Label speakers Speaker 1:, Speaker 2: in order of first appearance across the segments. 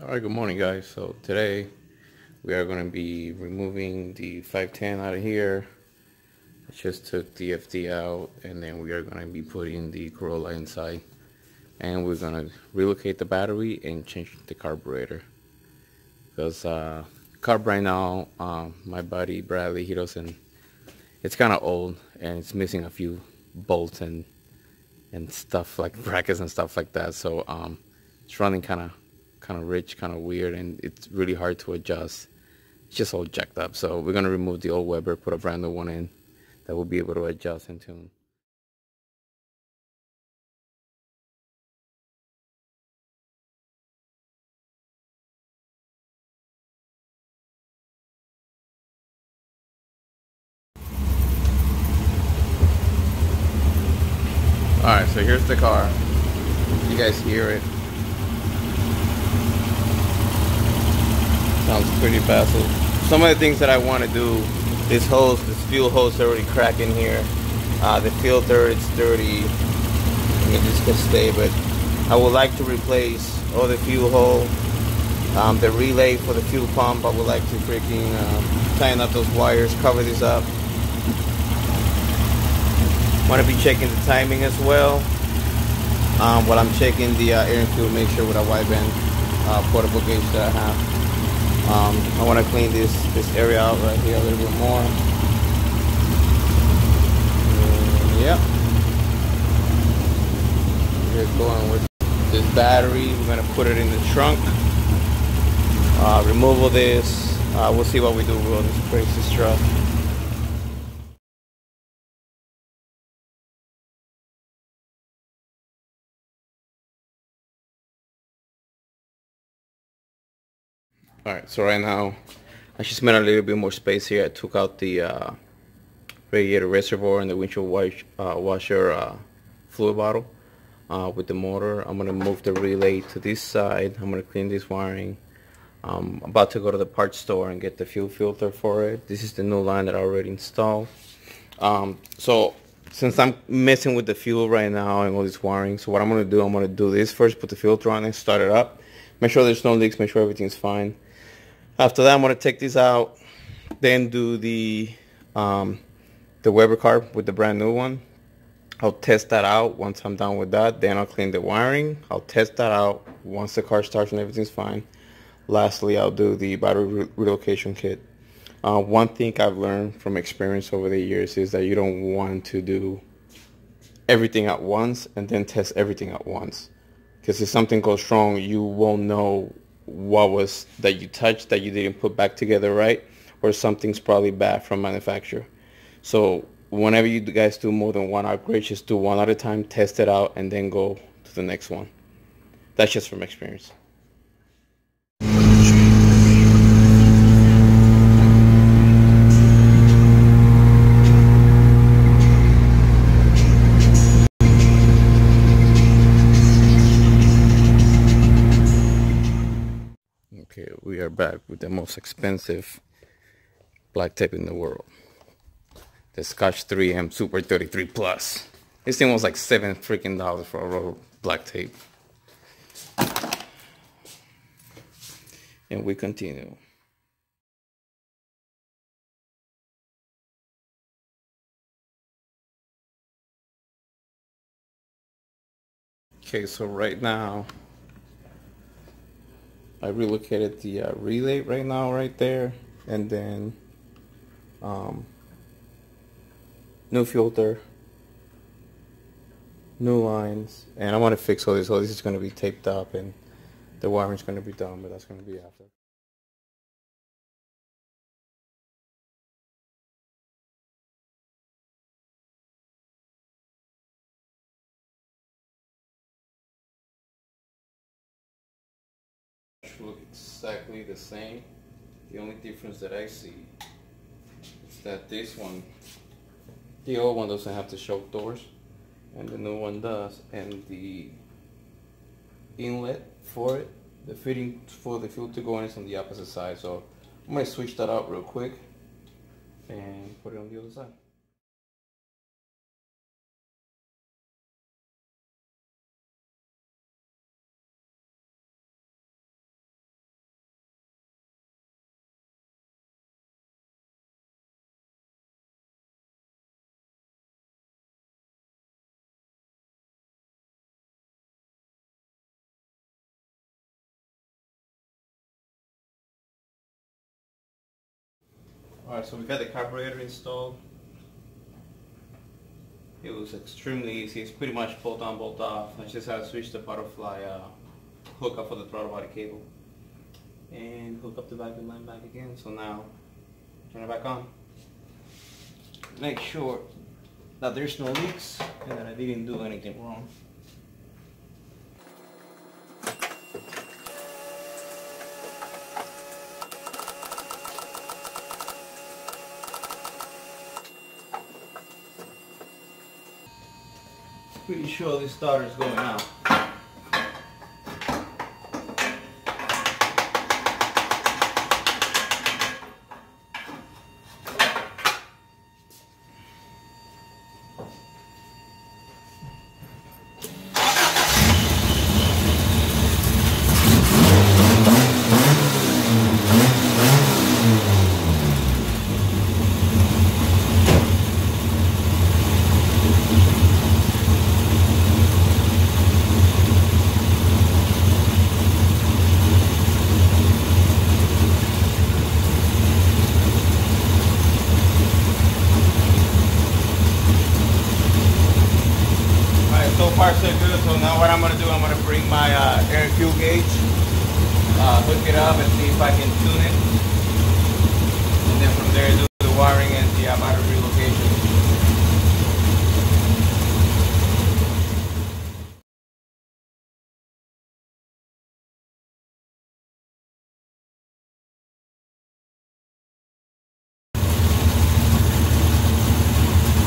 Speaker 1: All right, good morning, guys. So today we are going to be removing the 510 out of here. I just took the FD out, and then we are going to be putting the Corolla inside. And we're going to relocate the battery and change the carburetor. Because uh, carb right now, um, my buddy Bradley, he doesn't, it's kind of old, and it's missing a few bolts and and stuff like brackets and stuff like that. So um, it's running kind of kind of rich, kind of weird, and it's really hard to adjust. It's just all jacked up. So we're gonna remove the old Weber, put a brand new one in that will be able to adjust and tune. Alright, so here's the car. You guys hear it. Sounds pretty passive. Some of the things that I want to do, this hose, this fuel hose already cracking here. Uh, the filter, it's dirty. I mean, this can stay, but I would like to replace all the fuel hole. Um, the relay for the fuel pump, I would like to freaking uh, tighten up those wires, cover this up. Want to be checking the timing as well. Um, while I'm checking the uh, air and fuel, make sure with a wideband uh, portable gauge that I have. Um, I want to clean this this area out right here a little bit more. And yep. We're going with this battery. We're gonna put it in the trunk. Uh, remove all this. Uh, we'll see what we do with this crazy stuff. Alright, so right now I just made a little bit more space here. I took out the uh, radiator reservoir and the windshield wash, uh, washer uh, fluid bottle uh, with the motor. I'm going to move the relay to this side. I'm going to clean this wiring. I'm about to go to the parts store and get the fuel filter for it. This is the new line that I already installed. Um, so since I'm messing with the fuel right now and all this wiring, so what I'm going to do, I'm going to do this first, put the filter on and start it up. Make sure there's no leaks, make sure everything's fine. After that, I'm going to take this out, then do the um, the Weber carb with the brand new one. I'll test that out once I'm done with that. Then I'll clean the wiring. I'll test that out once the car starts and everything's fine. Lastly, I'll do the battery re relocation kit. Uh, one thing I've learned from experience over the years is that you don't want to do everything at once and then test everything at once. Because if something goes wrong, you won't know what was that you touched that you didn't put back together right or something's probably bad from manufacturer so whenever you guys do more than one upgrade just do one at a time test it out and then go to the next one. That's just from experience Are back with the most expensive black tape in the world. The Scotch 3M Super 33 Plus. This thing was like seven freaking dollars for a roll of black tape. And we continue. Okay, so right now I relocated the uh, relay right now right there and then um, new filter new lines and I want to fix all this. All this is going to be taped up and the wiring is going to be done but that's going to be after look exactly the same. The only difference that I see is that this one, the old one doesn't have the choke doors and the new one does and the inlet for it, the fitting for the fuel to go in is on the opposite side. So I'm going to switch that out real quick and put it on the other side. Alright, so we got the carburetor installed. It was extremely easy. It's pretty much bolt on, bolt off. I just had to switch the butterfly uh, hook up for the throttle body cable. And hook up the vacuum line back again. So now, turn it back on. Make sure that there's no leaks and that I didn't do anything wrong. Pretty sure this starter's going out. so far so good. So now what I'm gonna do, I'm gonna bring my uh, air fuel gauge, uh, hook it up and see if I can tune it. And then from there do the wiring and the uh, battery relocation.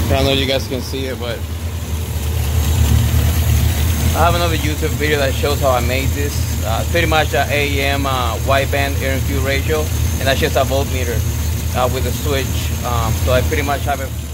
Speaker 1: I don't know if you guys can see it, but I have another YouTube video that shows how I made this. Uh, pretty much an AEM uh, wideband air and fuel ratio, and that's just a voltmeter uh, with a switch. Um, so I pretty much have it.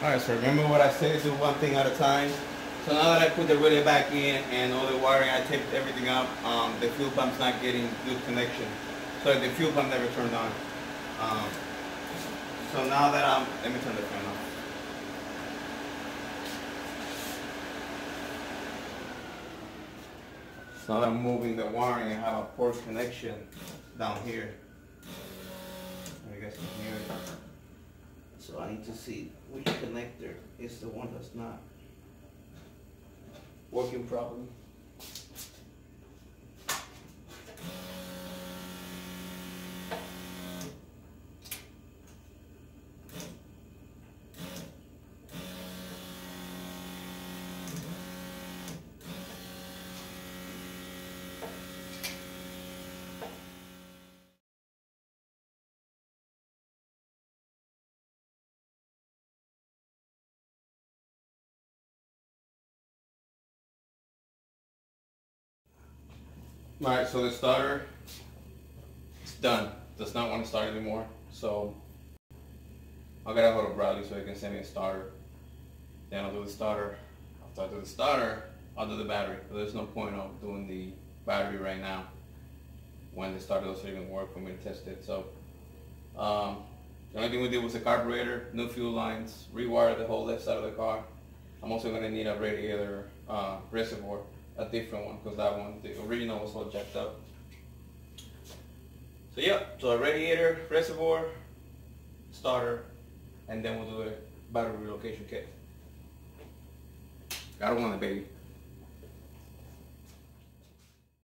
Speaker 1: Alright, so remember what I said, do one thing at a time. So now that I put the relay back in and all the wiring, I taped everything up, um, the fuel pump's not getting good connection. So the fuel pump never turned on. Um, so now that I'm, let me turn the fan off. So I'm moving the wiring, I have a poor connection down here. You guys can hear it. So I need to see which connector is the one that's not working properly. Alright, so the starter it's done. Does not want to start anymore. So I'll get a hold of Bradley so he can send me a starter. Then I'll do the starter. After I do the starter, I'll do the battery. But there's no point of doing the battery right now when the starter doesn't even work for me to test it. So um, the only thing we did was the carburetor, new fuel lines, rewire the whole left side of the car. I'm also going to need a radiator uh, reservoir a different one because that one, the original was all jacked up. So yeah, so a radiator, reservoir, starter, and then we'll do a battery relocation kit. Got one, baby.